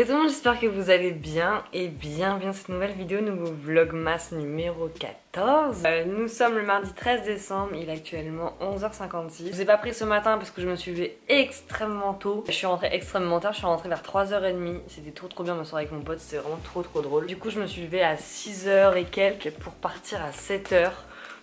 Et tout le monde, j'espère que vous allez bien et bienvenue dans cette nouvelle vidéo, nouveau vlogmas numéro 14. Euh, nous sommes le mardi 13 décembre, il est actuellement 11h56. Je vous ai pas pris ce matin parce que je me suis levée extrêmement tôt. Je suis rentrée extrêmement tard, je suis rentrée vers 3h30. C'était trop trop bien ma soirée avec mon pote, c'était vraiment trop trop drôle. Du coup, je me suis levée à 6h et quelques pour partir à 7h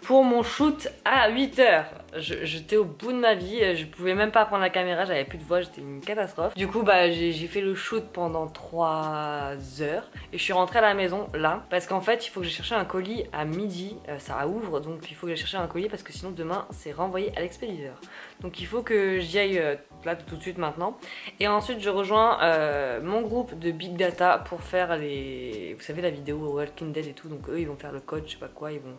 pour mon shoot à 8h. J'étais au bout de ma vie, je pouvais même pas prendre la caméra, j'avais plus de voix, j'étais une catastrophe. Du coup, bah j'ai fait le shoot pendant 3 heures et je suis rentrée à la maison là parce qu'en fait, il faut que j'ai cherché un colis à midi, euh, ça ouvre donc il faut que j'ai cherché un colis parce que sinon demain c'est renvoyé à l'expéditeur. Donc il faut que j'y aille euh, là tout de suite maintenant. Et ensuite, je rejoins euh, mon groupe de Big Data pour faire les. Vous savez, la vidéo Walking Dead et tout. Donc eux, ils vont faire le code, je sais pas quoi, ils vont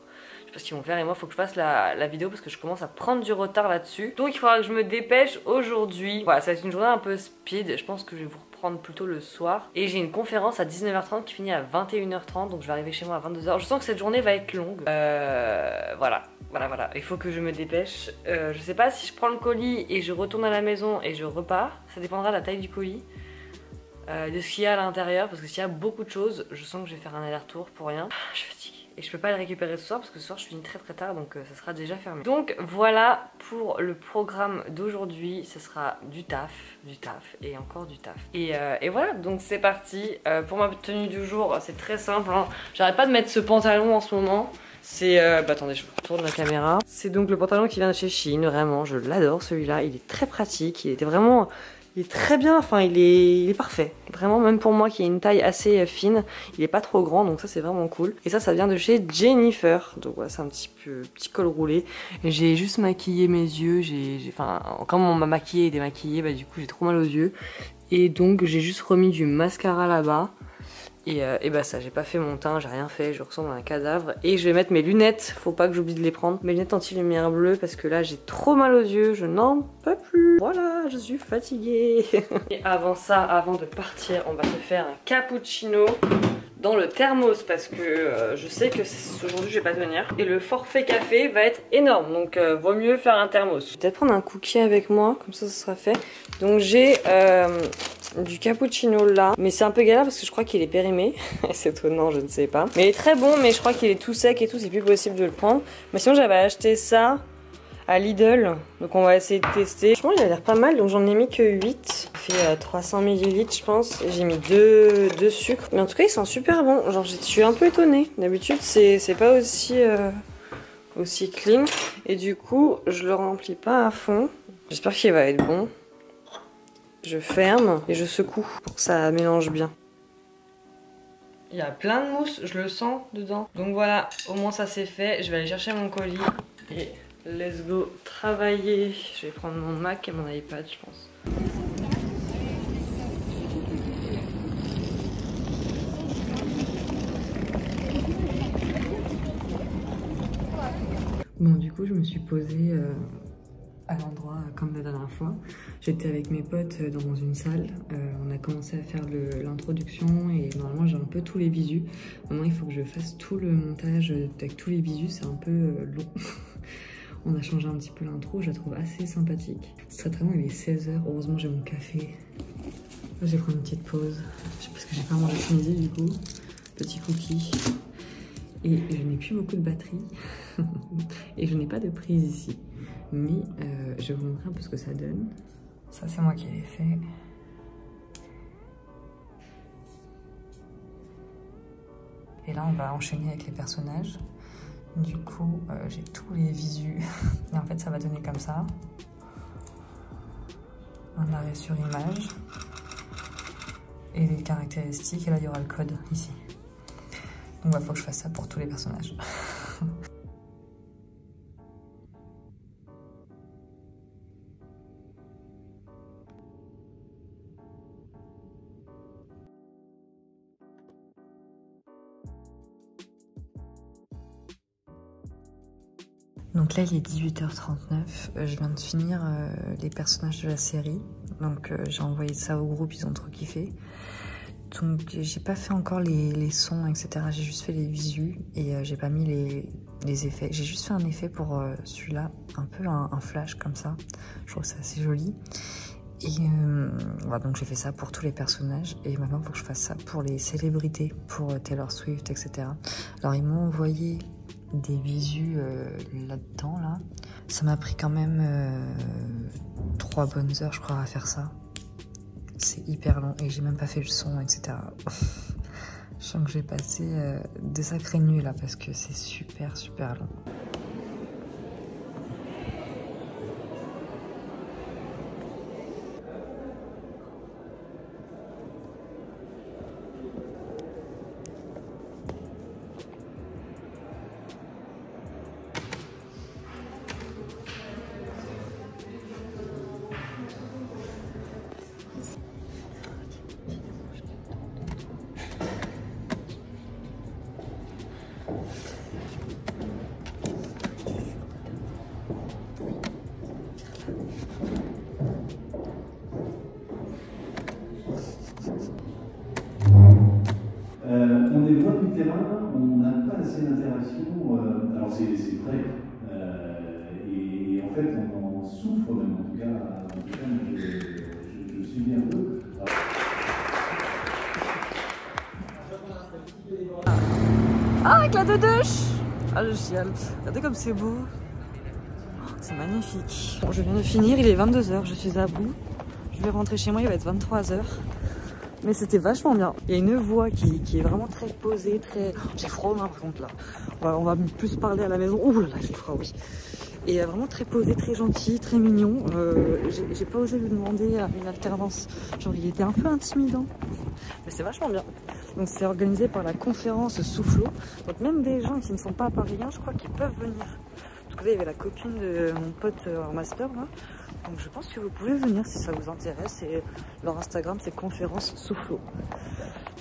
je sais pas ce qu'ils vont faire et moi faut que je fasse la, vidéo parce que je commence à prendre du retard là-dessus. Donc il faudra que je me dépêche aujourd'hui. Voilà, ça va être une journée un peu speed. Je pense que je vais vous reprendre plutôt le soir. Et j'ai une conférence à 19h30 qui finit à 21h30 donc je vais arriver chez moi à 22h. Je sens que cette journée va être longue. Euh, voilà. Voilà, voilà, il faut que je me dépêche. Euh, je sais pas si je prends le colis et je retourne à la maison et je repars. Ça dépendra de la taille du colis. Euh, de ce qu'il y a à l'intérieur parce que s'il y a beaucoup de choses, je sens que je vais faire un aller-retour pour rien. Je suis fatiguée. Et je peux pas le récupérer ce soir parce que ce soir je finis très très tard donc euh, ça sera déjà fermé. Donc voilà pour le programme d'aujourd'hui. Ce sera du taf, du taf et encore du taf. Et, euh, voilà, donc c'est parti. Euh, pour ma tenue du jour, c'est très simple. Hein. J'arrête pas de mettre ce pantalon en ce moment. C'est... bah attendez, je retourne la caméra. C'est donc le pantalon qui vient de chez Shein, vraiment, je l'adore celui-là. Il est très pratique, il était vraiment il est très bien, enfin il est, parfait. Vraiment, même pour moi qui ai une taille assez euh, fine, il est pas trop grand, donc ça c'est vraiment cool. Et ça, ça vient de chez Jennifer. Donc voilà, c'est un petit peu petit col roulé. J'ai juste maquillé mes yeux, j'ai, enfin, comme on m'a maquillé et démaquillé, bah du coup j'ai trop mal aux yeux. Et donc j'ai juste remis du mascara là-bas. Euh, et, bah ça, j'ai pas fait mon teint, j'ai rien fait, je ressemble à un cadavre. Et je vais mettre mes lunettes, faut pas que j'oublie de les prendre. Mes lunettes anti-lumière bleue parce que là j'ai trop mal aux yeux, je n'en peux plus. Voilà, je suis fatiguée. et avant ça, avant de partir, on va se faire un cappuccino dans le thermos parce que euh, je sais que aujourd'hui je vais pas tenir. Et le forfait café va être énorme, donc euh, vaut mieux faire un thermos. Peut-être prendre un cookie avec moi, comme ça, ça sera fait. Donc j'ai du cappuccino là. Mais c'est un peu galère parce que je crois qu'il est périmé. c'est étonnant, je ne sais pas. Mais il est très bon, mais je crois qu'il est tout sec et tout, c'est plus possible de le prendre. Mais sinon, j'avais acheté ça à Lidl. Donc on va essayer de tester. Franchement, il a l'air pas mal, donc j'en ai mis que 8. Il fait 300 euh, ml, je pense. J'ai mis 2, sucres. Mais en tout cas, ils sont super bons. Genre, je suis un peu étonnée. D'habitude, c'est pas aussi, euh, aussi clean. Et du coup, je le remplis pas à fond. J'espère qu'il va être bon. Je ferme et je secoue pour que ça mélange bien. Il y a plein de mousse, je le sens dedans. Donc voilà, au moins ça c'est fait. Je vais aller chercher mon colis et let's go travailler. Je vais prendre mon Mac et mon iPad, je pense. Bon, du coup, je me suis posée euh, à l'endroit comme la dernière fois. J'étais avec mes potes dans une salle, euh, on a commencé à faire l'introduction et normalement j'ai un peu tous les visus. Maintenant il faut que je fasse tout le montage avec tous les visus, c'est un peu euh, long. on a changé un petit peu l'intro, je la trouve assez sympathique. C'est très bon, il est 16h, heureusement j'ai mon café. Je vais prendre une petite pause, parce que j'ai pas mangé ce midi du coup. Petit cookie. Et je n'ai plus beaucoup de batterie. et je n'ai pas de prise ici. Mais euh, je vais vous montrer un peu ce que ça donne. Ça, c'est moi qui l'ai fait. Et là, on va enchaîner avec les personnages. Du coup, euh, j'ai tous les visus. Et en fait, ça va donner comme ça. Un arrêt sur image. Et les caractéristiques. Et là, il y aura le code ici. Donc, il faut que je fasse ça pour tous les personnages. il est 18h39, euh, je viens de finir euh, les personnages de la série, donc euh, j'ai envoyé ça au groupe, ils ont trop kiffé. Donc j'ai pas fait encore les, sons, etc. J'ai juste fait les visus et j'ai pas mis les, effets. J'ai juste fait un effet pour celui-là, un peu un, flash comme ça. Je trouve ça assez joli. Et voilà, donc j'ai fait ça pour tous les personnages et maintenant il faut que je fasse ça pour les célébrités, pour Taylor Swift, etc. Alors ils m'ont envoyé des visus euh, là-dedans, là. Ça m'a pris quand même trois bonnes heures, je crois, à faire ça. C'est hyper long et j'ai même pas fait le son, etc. je sens que j'ai passé de sacrées nuits là parce que c'est super, super long. En souffre même, en tout cas, je, subis un peu. Ah, avec la douche Ah, je chiale. Regardez comme c'est beau. C'est magnifique. Bon, je viens de finir, il est 22h, je suis à bout. Je vais rentrer chez moi, il va être 23h. Mais c'était vachement bien. Il y a une voix qui, est vraiment très posée, très... J'ai froid par contre là. On va, plus parler à la maison. Ouh là là, j'ai froid, oui. Et vraiment très posé, très gentil, très mignon. Euh, J'ai pas osé lui demander une alternance. Genre il était un peu intimidant. Mais c'est vachement bien. Donc c'est organisé par la conférence Soufflot. Donc même des gens qui ne sont pas parisiens, je crois qu'ils peuvent venir. En tout cas, il y avait la copine de mon pote euh, en master là. Donc je pense que vous pouvez venir si ça vous intéresse. Et leur Instagram c'est conférence soufflot.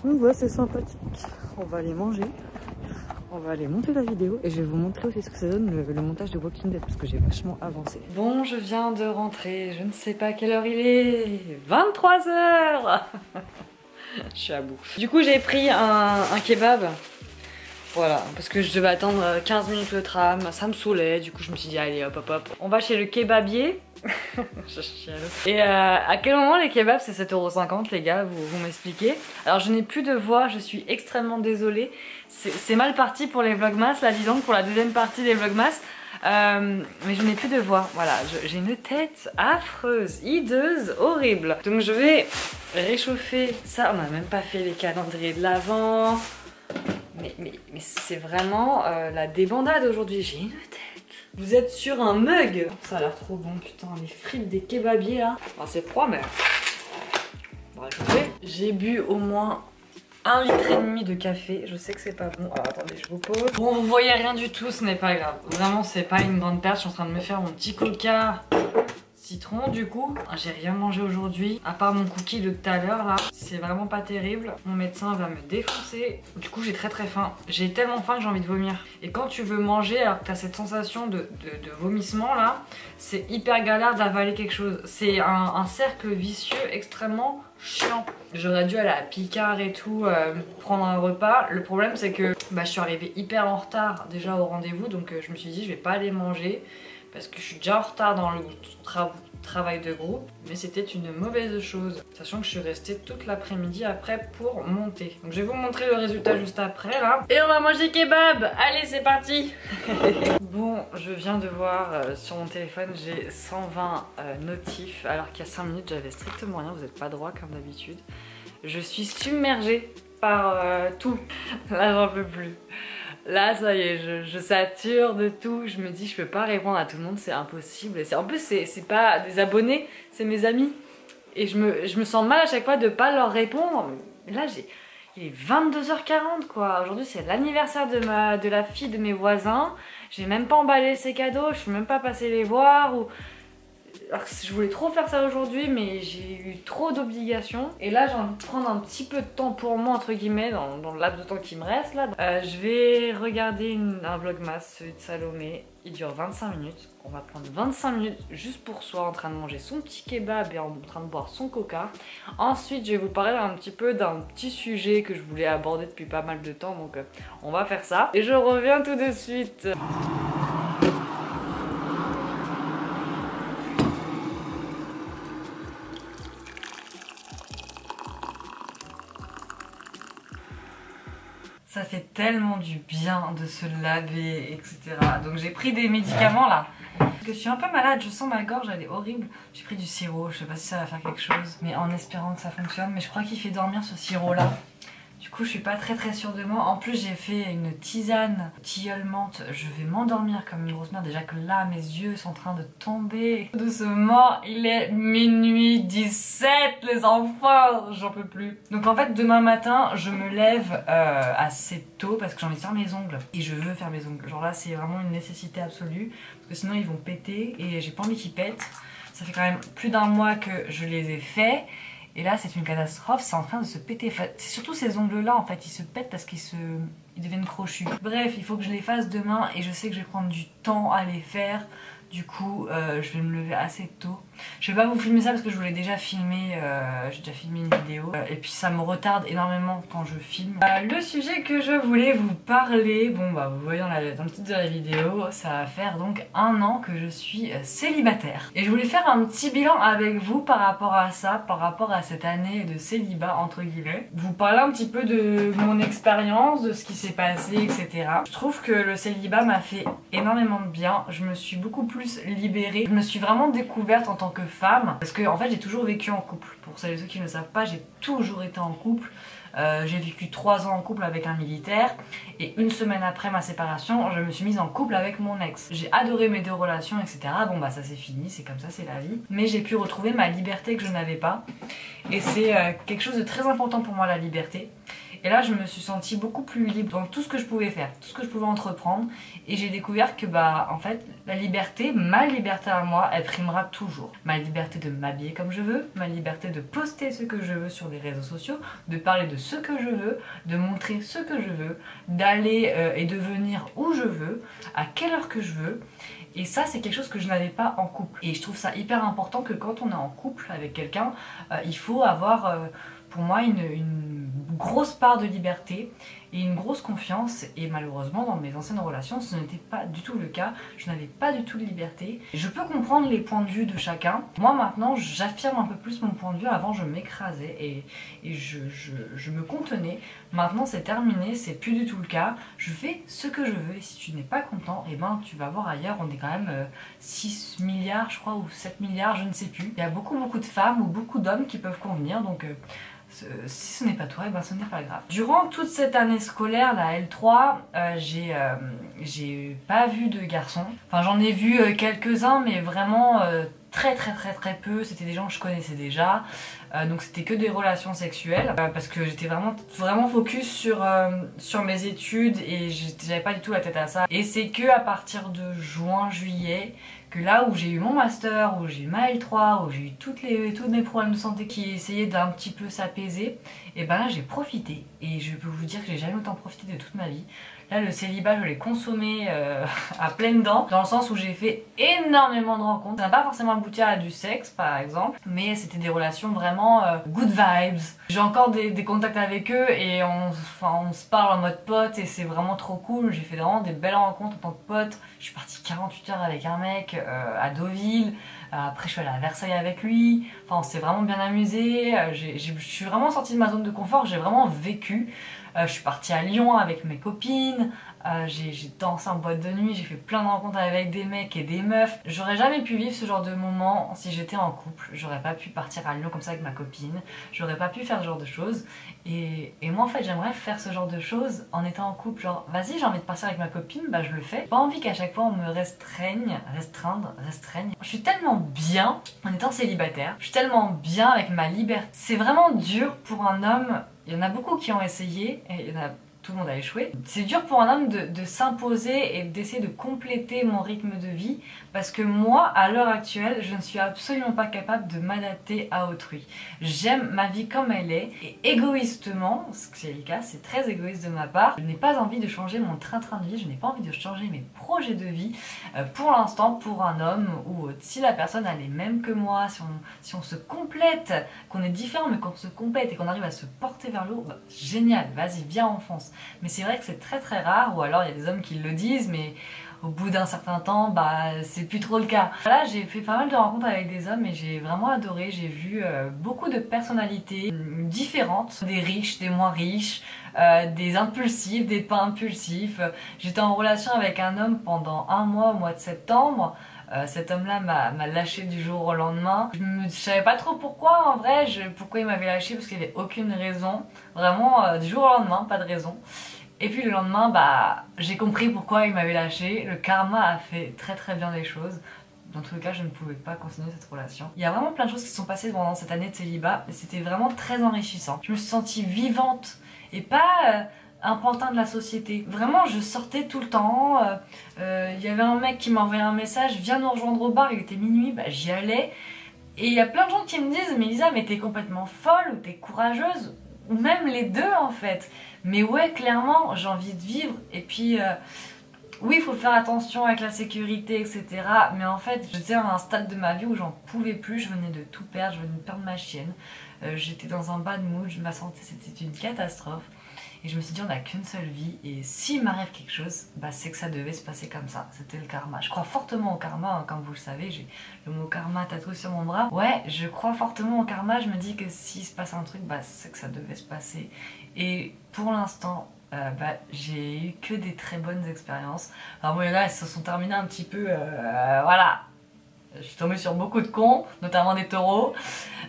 Donc voilà, c'est sympathique. On va aller manger. On va aller monter la vidéo et je vais vous montrer aussi ce que ça donne le, montage de Walking Dead parce que j'ai vachement avancé. Bon, je viens de rentrer. Je ne sais pas quelle heure il est. 23h Je suis à bout. Du coup, j'ai pris un, un kebab voilà, parce que je devais attendre 15 minutes le tram, ça me saoulait, du coup je me suis dit allez hop hop hop. On va chez le kebabier. Et euh, à quel moment les kebabs c'est 7,50€ les gars, vous, m'expliquez? Alors je n'ai plus de voix, je suis extrêmement désolée. C'est mal parti pour les vlogmas, là disons pour la deuxième partie des vlogmas. Euh, mais je n'ai plus de voix, voilà, j'ai une tête affreuse, hideuse, horrible. Donc je vais réchauffer ça, on n'a même pas fait les calendriers de l'avant. Mais, mais, mais c'est vraiment euh, la débandade aujourd'hui. J'ai une tête. Vous êtes sur un mug. Ça a l'air trop bon, putain. Les frites des kebabiers là. c'est froid, mais. J'ai bu au moins un litre et demi de café. Je sais que c'est pas bon. Alors attendez, je vous pose. Bon, vous voyez rien du tout, ce n'est pas grave. Vraiment, c'est pas une grande perte. Je suis en train de me faire mon petit coca citron du coup. J'ai rien mangé aujourd'hui, à part mon cookie de tout à l'heure là. C'est vraiment pas terrible. Mon médecin va me défoncer. Du coup j'ai très très faim. J'ai tellement faim que j'ai envie de vomir. Et quand tu veux manger alors que t'as cette sensation de, vomissement là, c'est hyper galère d'avaler quelque chose. C'est un, cercle vicieux extrêmement chiant. J'aurais dû aller à Picard et tout, euh, prendre un repas. Le problème c'est que bah, je suis arrivée hyper en retard déjà au rendez-vous, donc euh, je me suis dit je vais pas aller manger parce que je suis déjà en retard dans le travail de groupe, mais c'était une mauvaise chose, sachant que je suis restée toute l'après-midi après pour monter. Donc je vais vous montrer le résultat juste après là. Et on va manger kebab Allez c'est parti Bon, je viens de voir euh, sur mon téléphone, j'ai 120 euh, notifs, alors qu'il y a 5 minutes j'avais strictement rien, vous n'êtes pas droit comme d'habitude. Je suis submergée par euh, tout. Là j'en peux plus. Là, ça y est, je, sature de tout. Je me dis, je peux pas répondre à tout le monde, c'est impossible. En plus, c'est pas des abonnés, c'est mes amis. Et je me, sens mal à chaque fois de pas leur répondre. Là. Il est 22h40 quoi. Aujourd'hui c'est l'anniversaire de, ma, de la fille de mes voisins. J'ai même pas emballé ses cadeaux, je suis même pas passé les voir. Ou alors je voulais trop faire ça aujourd'hui mais j'ai eu trop d'obligations. Et là j'ai envie de prendre un petit peu de temps pour moi entre guillemets dans, le laps de temps qui me reste là. Euh, je vais regarder un vlogmas celui de Salomé. Il dure 25 minutes. On va prendre 25 minutes juste pour soi en train de manger son petit kebab et en train de boire son coca. Ensuite je vais vous parler un petit peu d'un petit sujet que je voulais aborder depuis pas mal de temps. Donc euh, on va faire ça. Et je reviens tout de suite tellement du bien de se laver, etc. Donc j'ai pris des médicaments là. Parce que je suis un peu malade, je sens ma gorge, elle est horrible. J'ai pris du sirop, je sais pas si ça va faire quelque chose, mais en espérant que ça fonctionne. Mais je crois qu'il fait dormir ce sirop là. Du coup, je suis pas très très sûre de moi. En plus, j'ai fait une tisane tilleul menthe. Je vais m'endormir comme une grosse merde. Déjà que là, mes yeux sont en train de tomber. Doucement, il est minuit 17, les enfants. J'en peux plus. Donc en fait, demain matin, je me lève euh, assez tôt parce que j'ai envie de faire mes ongles. Et je veux faire mes ongles. Genre là, c'est vraiment une nécessité absolue. Parce que sinon, ils vont péter. Et j'ai pas envie qu'ils pètent. Ça fait quand même plus d'un mois que je les ai faits. Et là, c'est une catastrophe, c'est en train de se péter. c'est surtout ces ongles-là, en fait, ils se pètent parce qu'ils se... deviennent crochus. Bref, il faut que je les fasse demain et je sais que je vais prendre du temps à les faire. Du coup, euh, je vais me lever assez tôt. Je vais pas vous filmer ça parce que je voulais déjà filmer, euh, j'ai déjà filmé une vidéo. Euh, et puis ça me retarde énormément quand je filme. le sujet que je voulais vous parler, bon bah vous voyez dans, la, dans le titre de la vidéo, ça va faire donc un an que je suis célibataire. Et je voulais faire un petit bilan avec vous par rapport à ça, par rapport à cette année de célibat entre guillemets. Vous parler un petit peu de mon expérience, de ce qui s'est passé, etc. Je trouve que le célibat m'a fait énormément de bien. Je me suis beaucoup plus libérée. Je me suis vraiment découverte en tant que femme parce que en fait j'ai toujours vécu en couple. Pour celles et ceux qui ne savent pas, j'ai toujours été en couple. Euh, j'ai vécu 3 ans en couple avec un militaire et une semaine après ma séparation, je me suis mise en couple avec mon ex. J'ai adoré mes deux relations, etc. Bon bah ça c'est fini, c'est comme ça, c'est la vie. Mais j'ai pu retrouver ma liberté que je n'avais pas et c'est euh, quelque chose de très important pour moi la liberté. Et là, je me suis sentie beaucoup plus libre dans tout ce que je pouvais faire, tout ce que je pouvais entreprendre. Et j'ai découvert que, bah, en fait, la liberté, ma liberté à moi, elle primera toujours. Ma liberté de m'habiller comme je veux, ma liberté de poster ce que je veux sur les réseaux sociaux, de parler de ce que je veux, de montrer ce que je veux, d'aller euh, et de venir où je veux, à quelle heure que je veux. Et ça, c'est quelque chose que je n'avais pas en couple. Et je trouve ça hyper important que quand on est en couple avec quelqu'un, euh, il faut avoir, euh, pour moi, une, une grosse part de liberté et une grosse confiance et malheureusement dans mes anciennes relations ce n'était pas du tout le cas, je n'avais pas du tout de liberté. Je peux comprendre les points de vue de chacun. Moi maintenant j'affirme un peu plus mon point de vue, avant je m'écrasais et, je, me contenais. Maintenant c'est terminé, c'est plus du tout le cas. Je fais ce que je veux et si tu n'es pas content, et eh ben tu vas voir ailleurs, on est quand même 6 euh, milliards je crois ou 7 milliards, je ne sais plus. Il y a beaucoup beaucoup de femmes ou beaucoup d'hommes qui peuvent convenir donc... Euh, si ce n'est pas toi, eh ben ce n'est pas grave. Durant toute cette année scolaire, la L3, euh, euh, j'ai pas vu de garçons. Enfin j'en ai vu euh, quelques-uns mais vraiment très très très très peu. C'était des gens que je connaissais déjà. donc c'était que des relations sexuelles parce que j'étais vraiment vraiment focus sur, sur mes études et j'avais pas du tout la tête à ça. Et c'est que à partir de juin, juillet que là où j'ai eu mon master, où j'ai eu ma L3, où j'ai eu les, tous mes problèmes de santé qui essayaient d'un petit peu s'apaiser, et ben là j'ai profité. Et je peux vous dire que j'ai jamais autant profité de toute ma vie. Là, le célibat, je l'ai consommé euh, à pleines dents, dans le sens où j'ai fait énormément de rencontres. Ça n'a pas forcément abouti à du sexe, par exemple, mais c'était des relations vraiment euh, good vibes. J'ai encore des, contacts avec eux et on, se parle en mode pote et c'est vraiment trop cool. J'ai fait vraiment des belles rencontres en tant que pote. Je suis partie 48 heures avec un mec euh, à Deauville. Après, je suis allée à Versailles avec lui. Enfin, on s'est vraiment bien amusé. Je suis vraiment sortie de ma zone de confort. J'ai vraiment vécu. Euh, je suis partie à Lyon avec mes copines, euh, j'ai dansé en boîte de nuit, j'ai fait plein de rencontres avec des mecs et des meufs. J'aurais jamais pu vivre ce genre de moment si j'étais en couple. J'aurais pas pu partir à Lyon comme ça avec ma copine. J'aurais pas pu faire ce genre de choses. Et, moi en fait j'aimerais faire ce genre de choses en étant en couple. Genre vas-y j'ai envie de partir avec ma copine, bah je le fais. Pas envie qu'à chaque fois on me restreigne, restreindre, restreigne. Je suis tellement bien en étant célibataire. Je suis tellement bien avec ma liberté. C'est vraiment dur pour un homme il y en a beaucoup qui ont essayé, et il y en a tout le monde a échoué. C'est dur pour un homme de, s'imposer et d'essayer de compléter mon rythme de vie parce que moi, à l'heure actuelle, je ne suis absolument pas capable de m'adapter à autrui. J'aime ma vie comme elle est et égoïstement, ce que c'est le cas, c'est très égoïste de ma part, je n'ai pas envie de changer mon train-train de vie, je n'ai pas envie de changer mes projets de vie euh, pour l'instant pour un homme ou si la personne a les mêmes que moi, si on, se complète, qu'on est différent mais qu'on se complète et qu'on arrive à se porter vers le haut, bah, génial, vas-y, viens en France. Mais c'est vrai que c'est très très rare, ou alors il y a des hommes qui le disent, mais au bout d'un certain temps, bah c'est plus trop le cas. Là, j'ai fait pas mal de rencontres avec des hommes et j'ai vraiment adoré. J'ai vu euh, beaucoup de personnalités différentes, des riches, des moins riches, euh, des impulsifs, des pas impulsifs. J'étais en relation avec un homme pendant un mois au mois de septembre. Euh, cet homme-là m'a lâché du jour au lendemain. Je, ne savais pas trop pourquoi en vrai, pourquoi il m'avait lâché parce qu'il n'y avait aucune raison. Vraiment, du jour au lendemain, pas de raison. Et puis le lendemain, bah, j'ai compris pourquoi il m'avait lâché. Le karma a fait très très bien les choses. Dans tous les cas, je ne pouvais pas continuer cette relation. Il y a vraiment plein de choses qui se sont passées pendant cette année de célibat, et c'était vraiment très enrichissant. Je me suis sentie vivante et pas euh, un de la société. Vraiment, je sortais tout le temps. Euh, euh, il y avait un mec qui m'envoyait un message, viens nous rejoindre au bar, il était minuit, bah, j'y allais. Et il y a plein de gens qui me disent, mais Lisa, mais t'es complètement folle ou t'es courageuse ou même les deux en fait. Mais ouais, clairement, j'ai envie de vivre. Et puis, euh, oui, il faut faire attention avec la sécurité, etc. Mais en fait, j'étais à un stade de ma vie où j'en pouvais plus. Je venais de tout perdre, je venais de perdre ma chienne. J'étais dans un bad mood, ma santé c'était une catastrophe. Et je me suis dit, on n'a qu'une seule vie, et s'il m'arrive quelque chose, bah, c'est que ça devait se passer comme ça. C'était le karma. Je crois fortement au karma, hein, comme vous le savez, j'ai le mot karma tatoué sur mon bras. Ouais, je crois fortement au karma, je me dis que s'il se passe un truc, bah, c'est que ça devait se passer. Et pour l'instant, euh, bah, j'ai eu que des très bonnes expériences. Alors bon, là, elles se sont terminées un petit peu, euh, voilà. Je suis tombée sur beaucoup de cons, notamment des taureaux,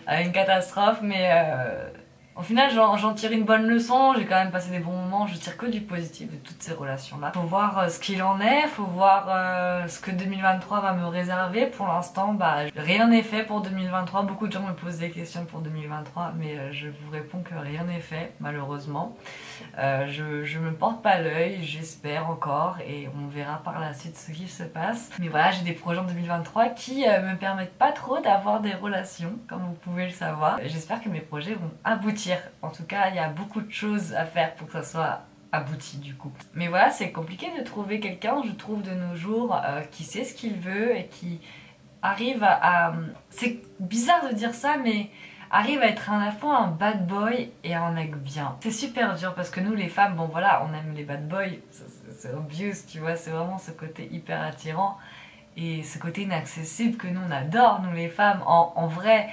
euh, une catastrophe, mais au final, j'en tire une bonne leçon, j'ai quand même passé des bons moments, je tire que du positif de toutes ces relations-là. Faut voir euh, ce qu'il en est, faut voir euh, ce que 2023 va me réserver. Pour l'instant, bah, rien n'est fait pour 2023. Beaucoup de gens me posent des questions pour 2023, mais euh, je vous réponds que rien n'est fait, malheureusement. je, je me porte pas l'œil, j'espère encore, et on verra par la suite ce qui se passe. Mais voilà, j'ai des projets en 2023 qui me permettent pas trop d'avoir des relations, comme vous pouvez le savoir. J'espère que mes projets vont aboutir en tout cas, il y a beaucoup de choses à faire pour que ça soit abouti du coup. Mais voilà, c'est compliqué de trouver quelqu'un, je trouve, de nos jours, euh, qui sait ce qu'il veut et qui arrive à... C'est bizarre de dire ça, mais arrive à être à la fois un bad boy et un mec bien. C'est super dur parce que nous les femmes, bon voilà, on aime les bad boys, c'est obvious, tu vois, c'est vraiment ce côté hyper attirant et ce côté inaccessible que nous on adore, nous les femmes, en, en vrai.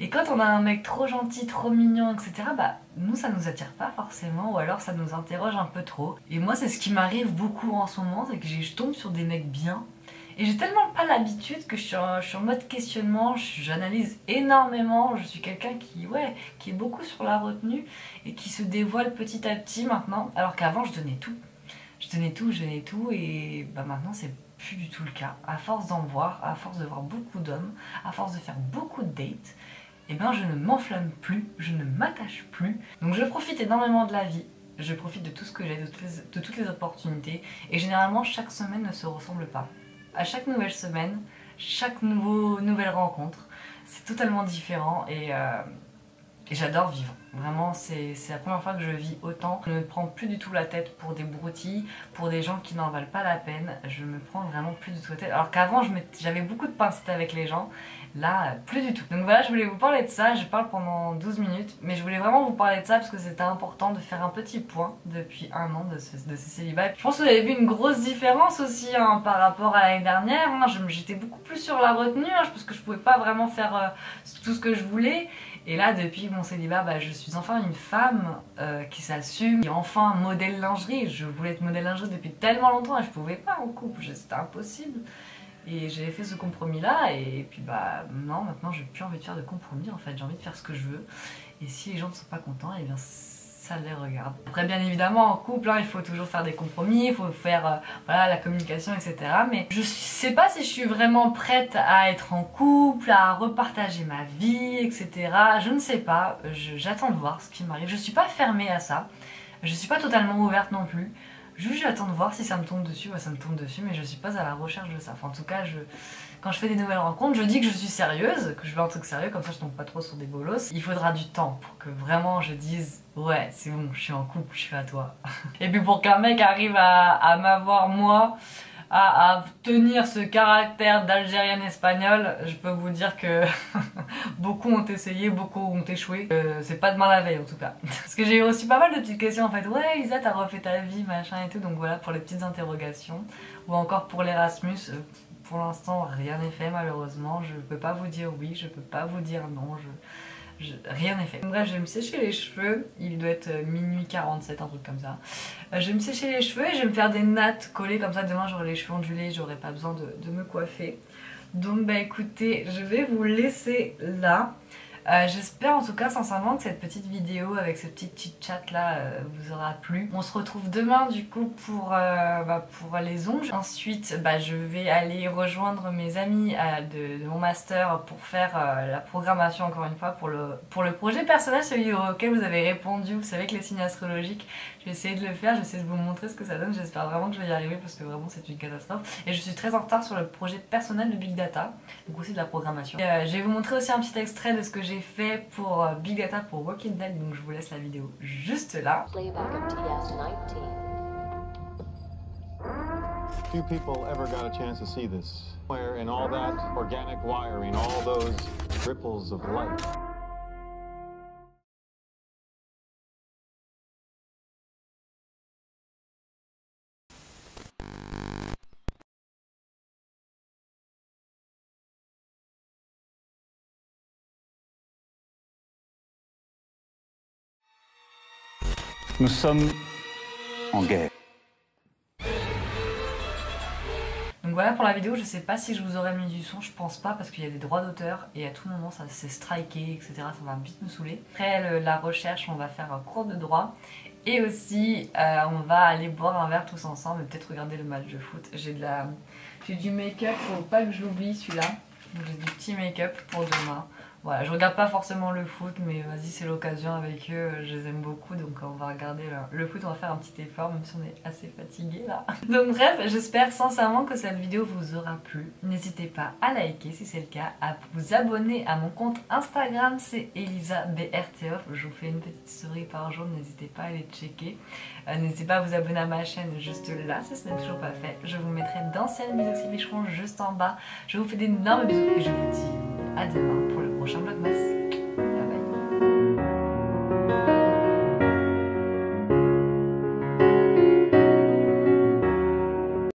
Et quand on a un mec trop gentil, trop mignon, etc., bah nous ça nous attire pas forcément, ou alors ça nous interroge un peu trop. Et moi c'est ce qui m'arrive beaucoup en ce moment, c'est que je tombe sur des mecs bien, et j'ai tellement pas l'habitude que je suis, en, mode questionnement, j'analyse énormément, je suis quelqu'un qui, ouais, qui est beaucoup sur la retenue, et qui se dévoile petit à petit maintenant, alors qu'avant je donnais tout. Je donnais tout, je donnais tout, et bah maintenant c'est plus du tout le cas. À force d'en voir, à force de voir beaucoup d'hommes, à force de faire beaucoup de dates, eh ben je ne m'enflamme plus, je ne m'attache plus. Donc je profite énormément de la vie, je profite de tout ce que j'ai, de, toutes les opportunités. Et généralement, chaque semaine ne se ressemble pas. À chaque nouvelle semaine, chaque nouveau, nouvelle rencontre, c'est totalement différent et, euh, et j'adore vivre. Vraiment, c'est la première fois que je vis autant. Je ne me prends plus du tout la tête pour des broutilles, pour des gens qui n'en valent pas la peine. Je me prends vraiment plus du tout la tête. Alors qu'avant, j'avais beaucoup de pincettes avec les gens. Là, plus du tout. Donc voilà, je voulais vous parler de ça. Je parle pendant 12 minutes. Mais je voulais vraiment vous parler de ça parce que c'était important de faire un petit point depuis un an de ce, de célibat. Je pense que vous avez vu une grosse différence aussi hein, par rapport à l'année dernière. Hein. J'étais beaucoup plus sur la retenue hein, parce que je pouvais pas vraiment faire euh, tout ce que je voulais. Et là, depuis mon célibat, bah, je suis enfin une femme euh, qui s'assume, est enfin modèle lingerie. Je voulais être modèle lingerie depuis tellement longtemps et je pouvais pas en couple, c'était impossible. Et j'ai fait ce compromis là et puis bah non, maintenant j'ai plus envie de faire de compromis en fait, j'ai envie de faire ce que je veux. Et si les gens ne sont pas contents, et eh bien ça les regarde. Après bien évidemment en couple hein, il faut toujours faire des compromis, il faut faire euh, voilà, la communication etc. Mais je sais pas si je suis vraiment prête à être en couple, à repartager ma vie etc. Je ne sais pas, j'attends de voir ce qui m'arrive. Je suis pas fermée à ça, je suis pas totalement ouverte non plus. Juste j'attends de voir si ça me tombe dessus, bah, ça me tombe dessus, mais je suis pas à la recherche de ça. Enfin, en tout cas, je, quand je fais des nouvelles rencontres, je dis que je suis sérieuse, que je veux un truc sérieux, comme ça je tombe pas trop sur des bolos. Il faudra du temps pour que vraiment je dise ouais, c'est bon, je suis en couple, je suis à toi. Et puis pour qu'un mec arrive à, m'avoir moi, à, tenir ce caractère d'algérienne espagnole, je peux vous dire que beaucoup ont essayé, beaucoup ont échoué. Euh, c'est pas demain la veille en tout cas. Parce que j'ai eu aussi pas mal de petites questions en fait. Ouais Lisa t'as refait ta vie, machin et tout. Donc voilà pour les petites interrogations. Ou encore pour l'Erasmus. Pour l'instant rien n'est fait malheureusement. Je peux pas vous dire oui, je peux pas vous dire non. Rien n'est fait. Bref, je vais me sécher les cheveux. Il doit être euh, minuit 47, un truc comme ça. Euh, je vais me sécher les cheveux et je vais me faire des nattes collées comme ça. Demain, j'aurai les cheveux ondulés, j'aurai pas besoin de, de me coiffer. Donc, bah écoutez, je vais vous laisser là. Euh, j'espère en tout cas sincèrement que cette petite vidéo avec ce petit chit chat là euh, vous aura plu. On se retrouve demain du coup pour, euh, bah, pour les ongles. Ensuite bah, je vais aller rejoindre mes amis de, mon master pour faire la programmation encore une fois pour le, pour le projet personnel, celui auquel vous avez répondu. Vous savez que les signes astrologiques, je vais essayer de le faire, j'essaie de vous montrer ce que ça donne. J'espère vraiment que je vais y arriver parce que vraiment c'est une catastrophe. Et je suis très en retard sur le projet personnel de Big Data, donc aussi de la programmation. je vais vous montrer aussi un petit extrait de ce que j'ai fait pour euh, Big Data pour Walking Dead, donc je vous laisse la vidéo juste là. Few people ever got a chance to see this. Where in all that organic wiring, all those ripples of light. Nous sommes en guerre. Donc voilà pour la vidéo, je sais pas si je vous aurais mis du son, je pense pas parce qu'il y a des droits d'auteur et à tout moment ça s'est striké, etc. Ça va vite me saouler. Après la recherche, on va faire un cours de droit et aussi euh, on va aller boire un verre tous ensemble et peut-être regarder le match de foot. J'ai de la... j'ai du make-up, faut pas que j'oublie celui-là. J'ai du petit make-up pour demain. Voilà, je regarde pas forcément le foot, mais vas-y, c'est l'occasion avec eux, je les aime beaucoup, donc on va regarder le, foot, on va faire un petit effort, même si on est assez fatigué là. Donc bref, j'espère sincèrement que cette vidéo vous aura plu. N'hésitez pas à liker si c'est le cas, à vous abonner à mon compte Instagram, c'est ElisaBRTOF, je vous fais une petite story par jour, n'hésitez pas à aller checker. Euh, n'hésitez pas à vous abonner à ma chaîne juste là, si ce n'est toujours pas fait. Je vous mettrai d'anciennes vidéos juste en bas. Je vous fais d'énormes bisous et je vous dis à demain pour le prochain Vlogmas.